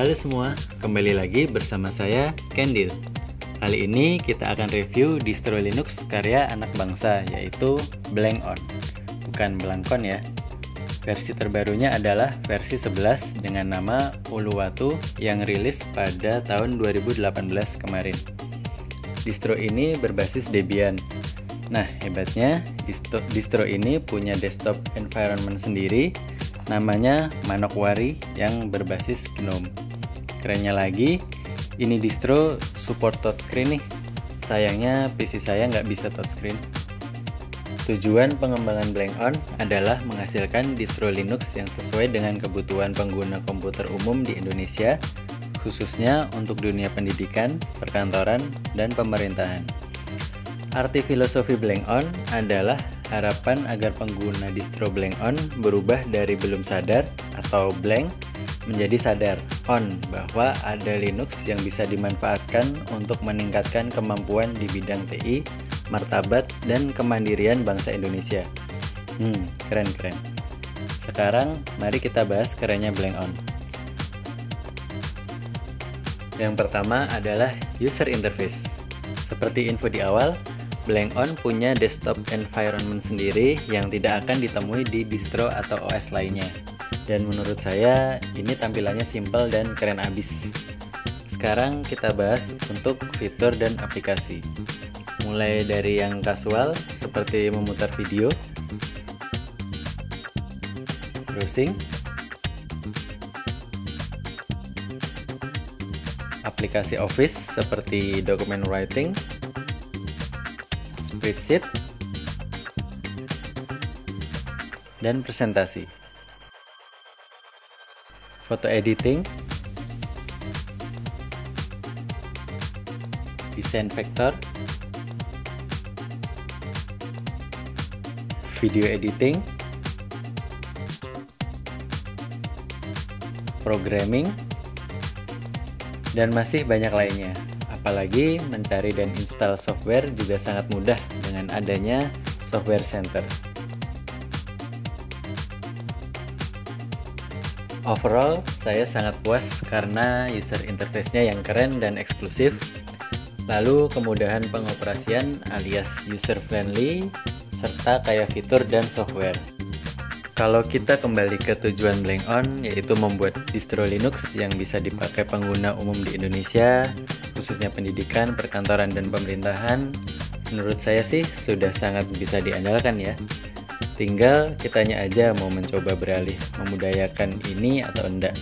Halo semua, kembali lagi bersama saya Kendil. Kali ini kita akan review distro Linux karya anak bangsa yaitu Blank On, bukan Blankon ya. Versi terbarunya adalah versi 11 dengan nama Uluwatu yang rilis pada tahun 2018 kemarin. Distro ini berbasis Debian. Nah, hebatnya distro, distro ini punya desktop environment sendiri namanya Manokwari yang berbasis GNOME. Kerennya lagi, ini distro support touchscreen nih. Sayangnya PC saya nggak bisa touchscreen. Tujuan pengembangan Blank On adalah menghasilkan distro Linux yang sesuai dengan kebutuhan pengguna komputer umum di Indonesia, khususnya untuk dunia pendidikan, perkantoran, dan pemerintahan. Arti filosofi Blank On adalah harapan agar pengguna distro Blank On berubah dari belum sadar atau blank menjadi sadar on bahwa ada Linux yang bisa dimanfaatkan untuk meningkatkan kemampuan di bidang TI, martabat, dan kemandirian bangsa Indonesia. Hmm, keren-keren. Sekarang mari kita bahas kerennya Blank On. Yang pertama adalah user interface. Seperti info di awal, Blank On punya desktop environment sendiri yang tidak akan ditemui di distro atau OS lainnya. Dan menurut saya ini tampilannya simple dan keren abis. Sekarang kita bahas untuk fitur dan aplikasi. Mulai dari yang kasual seperti memutar video, browsing, aplikasi Office seperti document writing, spreadsheet, dan presentasi. Foto editing, desain vektor, video editing, programming, dan masih banyak lainnya. Apalagi mencari dan install software juga sangat mudah dengan adanya software center. Overall, saya sangat puas karena user interface-nya yang keren dan eksklusif. Lalu kemudahan pengoperasian alias user friendly serta kaya fitur dan software. Kalau kita kembali ke tujuan Blank On, yaitu membuat distro Linux yang bisa dipakai pengguna umum di Indonesia, khususnya pendidikan, perkantoran, dan pemerintahan, menurut saya sih sudah sangat bisa diandalkan ya. Tinggal kitanya aja mau mencoba beralih memudayakan ini atau enggak.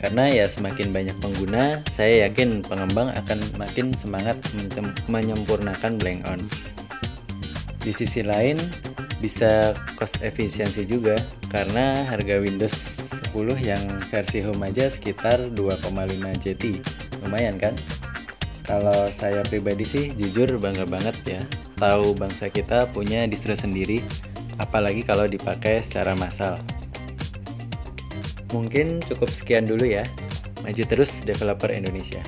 Karena ya semakin banyak pengguna, saya yakin pengembang akan makin semangat menyempurnakan Blank On. Di sisi lain, bisa cost efisiensi juga karena harga Windows 10 yang versi home aja sekitar 2,5 JT lumayan kan? Kalau saya pribadi sih jujur bangga banget ya. Tahu bangsa kita punya distro sendiri apalagi kalau dipakai secara massal. Mungkin cukup sekian dulu ya. Maju terus developer Indonesia